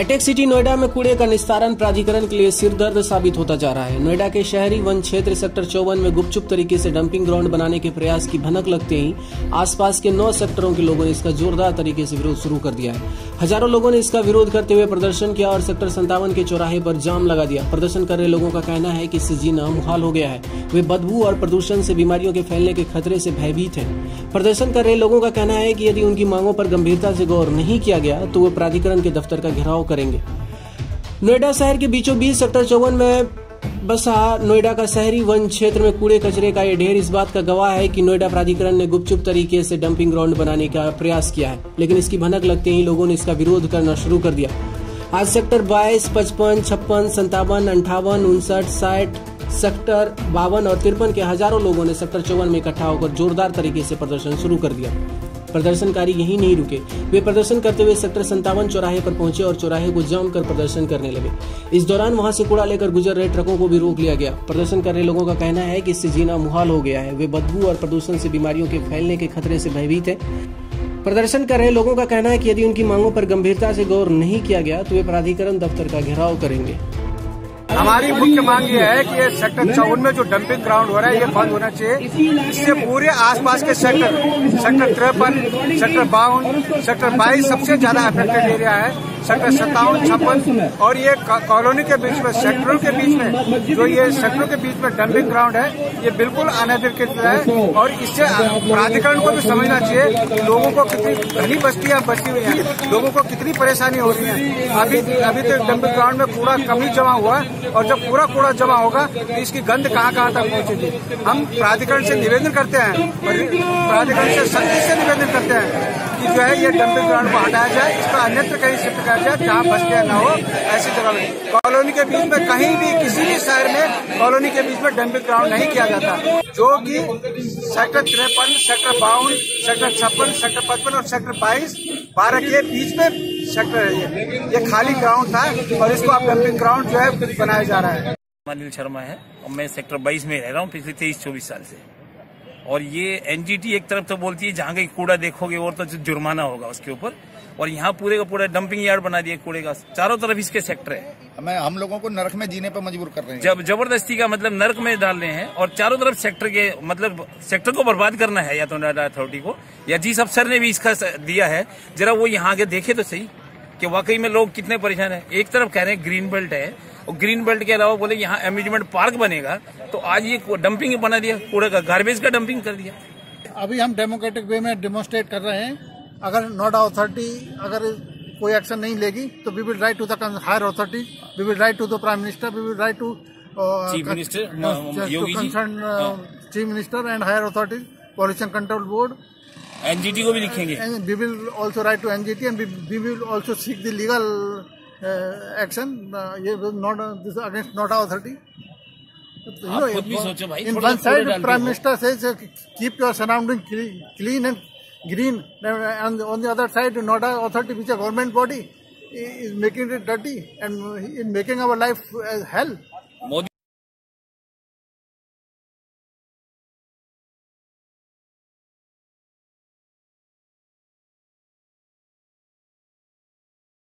Hi tech city Noida में कूड़े का निस्तारण प्राधिकरण के लिए सिरदर्द साबित होता जा रहा है। नोएडा के शहरी वन क्षेत्र सेक्टर चौवन में गुपचुप तरीके से डंपिंग ग्राउंड बनाने के प्रयास की भनक लगते ही आसपास के नौ सेक्टरों के लोगों ने इसका जोरदार तरीके से विरोध शुरू कर दिया है। हज़ारों लोगों ने इसका विरोध करते हुए प्रदर्शन किया और सेक्टर संतावन के चौराहे पर जाम लगा दिया। प्रदर्शन कर रहे लोगों का कहना है कि इससे जीना मुहाल हो गया है। वे बदबू और प्रदूषण से बीमारियों के फैलने के खतरे से भयभीत हैं। प्रदर्शन कर रहे लोगों का कहना है कि यदि उनकी मांगों पर गंभीरता से गौर नहीं किया गया तो वे प्राधिकरण के दफ्तर का घेराव करेंगे। नोएडा शहर के बीचों बीच सेक्टर चौवन में बसा नोएडा का शहरी वन क्षेत्र में कूड़े कचरे का ये ढेर इस बात का गवाह है कि नोएडा प्राधिकरण ने गुपचुप तरीके से डंपिंग ग्राउंड बनाने का प्रयास किया है लेकिन इसकी भनक लगते ही लोगों ने इसका विरोध करना शुरू कर दिया। आज सेक्टर 22, पचपन छप्पन संतावन अंठावन उनसठ साठ सेक्टर बावन और तिरपन के हज़ारों लोगों ने सेक्टर चौवन में इकट्ठा होकर जोरदार तरीके से प्रदर्शन शुरू कर दिया। प्रदर्शनकारी यही नहीं रुके। वे प्रदर्शन करते हुए सेक्टर संतावन चौराहे पर पहुँचे और चौराहे को जाम कर प्रदर्शन करने लगे। इस दौरान वहाँ से कूड़ा लेकर गुजर रहे ट्रकों को भी रोक लिया गया। प्रदर्शन कर रहे लोगों का कहना है कि इससे जीना मुहाल हो गया है। वे बदबू और प्रदूषण से बीमारियों के फैलने के खतरे से भयभीत है। प्रदर्शन कर रहे लोगों का कहना है कि यदि उनकी मांगों पर गंभीरता से गौर नहीं किया गया तो वे प्राधिकरण दफ्तर का घेराव करेंगे। हमारी मुख्य मांग ये है कि ये सेक्टर चौवन में जो डंपिंग ग्राउंड हो रहा है, ये बंद होना चाहिए। इससे पूरे आसपास के सेक्टर सेक्टर तिरपन, सेक्टर बावन, सेक्टर बाईस सबसे ज़्यादा अफेक्टेड एरिया है। सेक्टर सत्तावन छप्पन और ये कॉलोनी के बीच में सेक्टरों के बीच में जो ये सेक्टरों के बीच में डंपिंग ग्राउंड है ये बिल्कुल अनधिकृत है और इससे प्राधिकरण को भी समझना चाहिए लोगों को कितनी घनी बस्तियाँ बसी हुई हैं लोगों को कितनी परेशानी हो रही है। अभी अभी तो डंपिंग ग्राउंड में कूड़ा कमी जमा हुआ है और जब पूरा कूड़ा जमा होगा तो इसकी गंध कहाँ कहाँ तक पहुंचेगी? हम प्राधिकरण से निवेदन करते हैं और प्राधिकरण से सख्ती से निवेदन करते हैं। कि जो है, ये डंपिंग ग्राउंड को हटाया जाए, इसका अन्यत्र कहीं शिफ्ट किया जाए, जहाँ बस्तियाँ न हो, ऐसी जगह में। कॉलोनी के बीच में कहीं भी, किसी भी शहर में कॉलोनी के बीच में डंपिंग ग्राउंड नहीं किया जाता। जो कि सेक्टर तिरपन, सेक्टर बावन, सेक्टर छप्पन, सेक्टर पचपन और सेक्टर बाईस, बारह के बीच में सेक्टर है ये। ये खाली ग्राउंड था और इसको अब डंपिंग ग्राउंड जो है, बनाया जा रहा है। अनिल शर्मा है और मैं सेक्टर 22 में रह रहा हूँ पिछले तेईस, चौबीस साल से। और ये एनजीटी एक तरफ़ तो बोलती है जहाँ कहीं कूड़ा देखोगे और तो जुर्माना होगा उसके ऊपर। और यहाँ पूरे का पूरा डंपिंग यार्ड बना दिया कूड़े का। चारों तरफ़ इसके सेक्टर है। हमें हम लोगों को नरक में जीने पर मजबूर कर रहे हैं। जब ज़बरदस्ती का मतलब नरक में डाल रहे हैं और चारों तरफ़ सेक्टर के मतलब सेक्टर को बर्बाद करना है या तो अथॉरिटी को या जिस अफसर ने भी इसका दिया है जरा वो यहाँ आगे देखे तो सही। कि वाकई में लोग कितने परेशान है। एक तरफ़ कह रहे हैं ग्रीन बेल्ट है और ग्रीन बेल्ट के अलावा बोले यहाँ अम्यूजमेंट पार्क बनेगा तो आज ये डंपिंग बना दिया कूड़े का गार्बेज का डंपिंग कर दिया। अभी हम डेमोक्रेटिक वे में डेमोस्ट्रेट कर रहे हैं। अगर नोएडा अथॉरिटी अगर कोई एक्शन नहीं लेगी तो we will write to the higher authority we will write to the prime minister we will write to chief minister chief minister and higher authority pollution control board NGT को भी लिखेंगे। We will also write to NGT and we will also seek the legal action ये not this against not our authority आप भी side prime minister से keep your surrounding clean and green and on the other side not our authority which a government body is making it dirty and in making our life hell Modi